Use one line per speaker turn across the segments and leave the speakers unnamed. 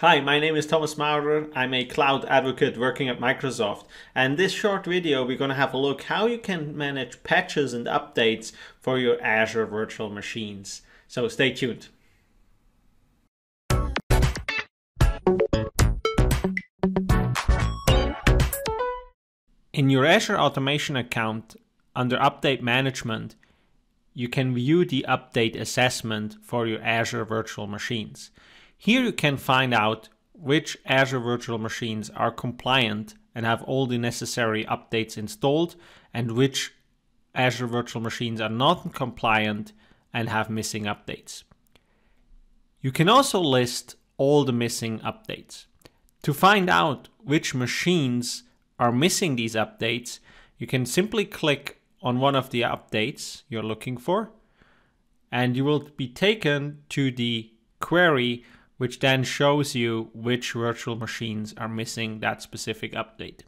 Hi, my name is Thomas Maurer. I'm a cloud advocate working at Microsoft. And in this short video, we're going to have a look how you can manage patches and updates for your Azure virtual machines. So stay tuned. In your Azure Automation account, under Update Management, you can view the update assessment for your Azure virtual machines. Here you can find out which Azure virtual machines are compliant and have all the necessary updates installed and which Azure virtual machines are not compliant and have missing updates. You can also list all the missing updates. To find out which machines are missing these updates, you can simply click on one of the updates you're looking for and you will be taken to the query which then shows you which virtual machines are missing that specific update.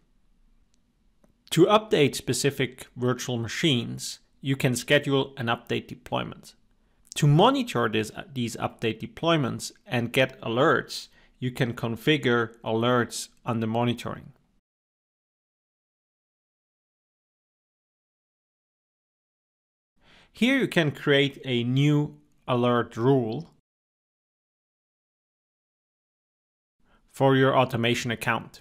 To update specific virtual machines, you can schedule an update deployment. To monitor this, these update deployments and get alerts, you can configure alerts under monitoring. Here you can create a new alert rule for your automation account.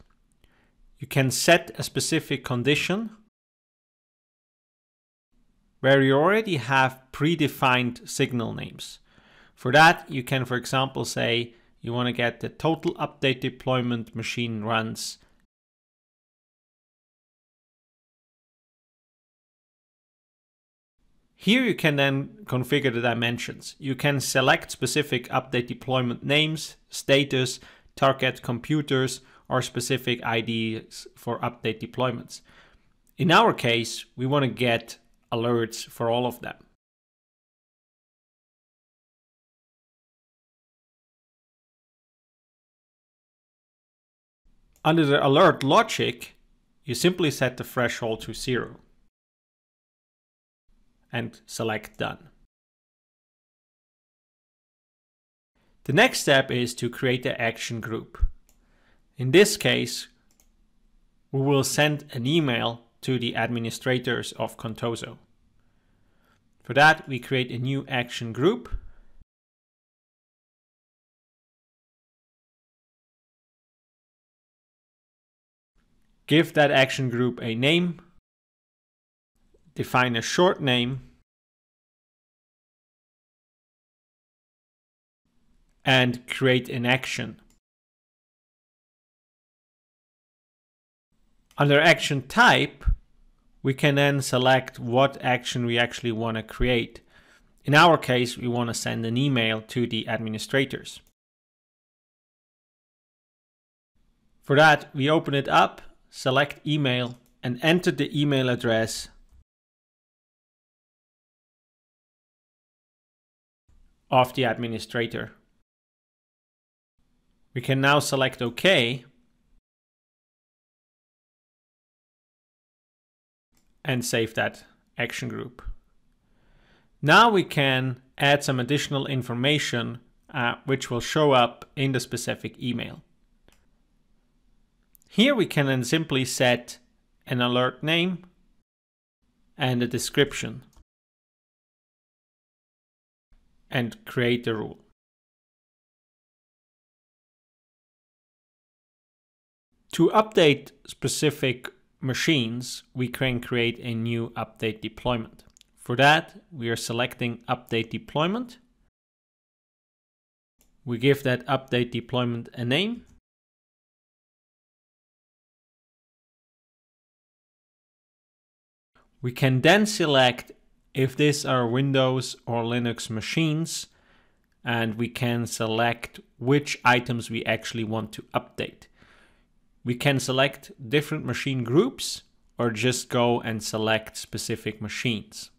You can set a specific condition where you already have predefined signal names. For that, you can, for example, say you want to get the total update deployment machine runs Here you can then configure the dimensions. You can select specific update deployment names, status, target computers, or specific IDs for update deployments. In our case, we want to get alerts for all of them. Under the alert logic, you simply set the threshold to zero and select done. The next step is to create an action group. In this case, we will send an email to the administrators of Contoso. For that, we create a new action group. Give that action group a name. Define a short name and create an action. Under action type, we can then select what action we actually want to create. In our case, we want to send an email to the administrators. For that, we open it up, select email, and enter the email address of the administrator. We can now select OK. And save that action group. Now we can add some additional information uh, which will show up in the specific email. Here we can then simply set an alert name and a description and create the rule. To update specific machines, we can create a new update deployment. For that, we are selecting update deployment. We give that update deployment a name. We can then select if these are Windows or Linux machines and we can select which items we actually want to update. We can select different machine groups or just go and select specific machines.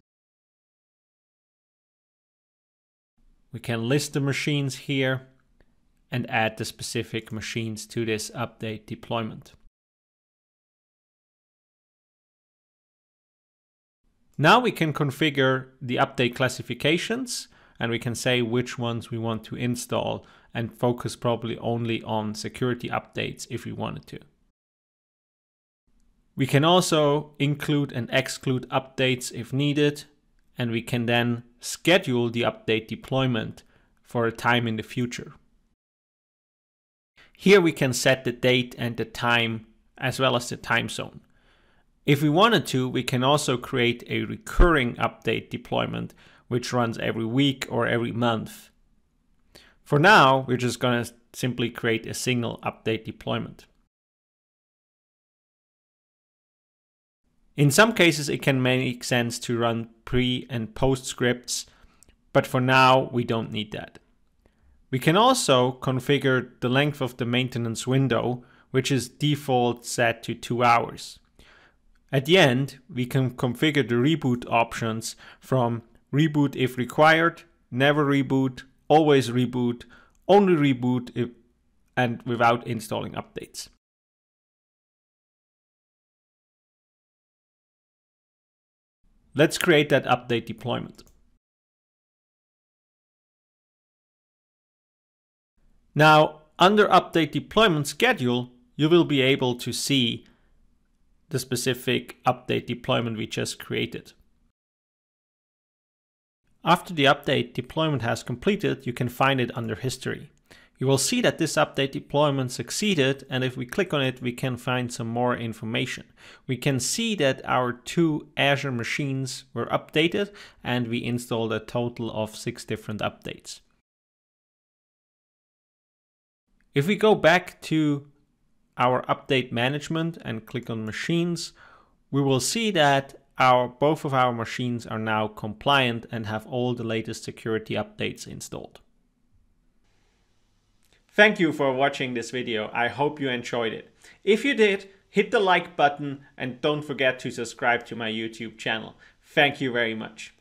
We can list the machines here and add the specific machines to this update deployment. Now we can configure the update classifications and we can say which ones we want to install and focus probably only on security updates if we wanted to. We can also include and exclude updates if needed, and we can then schedule the update deployment for a time in the future. Here we can set the date and the time as well as the time zone. If we wanted to, we can also create a recurring update deployment which runs every week or every month. For now, we're just going to simply create a single update deployment. In some cases, it can make sense to run pre and post scripts, but for now, we don't need that. We can also configure the length of the maintenance window, which is default set to two hours. At the end, we can configure the reboot options from reboot if required, never reboot, always reboot, only reboot if, and without installing updates. Let's create that update deployment. Now, under update deployment schedule, you will be able to see the specific update deployment we just created. After the update deployment has completed, you can find it under history. You will see that this update deployment succeeded and if we click on it we can find some more information. We can see that our two Azure machines were updated and we installed a total of six different updates. If we go back to our update management and click on machines, we will see that our both of our machines are now compliant and have all the latest security updates installed. Thank you for watching this video. I hope you enjoyed it. If you did, hit the like button and don't forget to subscribe to my YouTube channel. Thank you very much.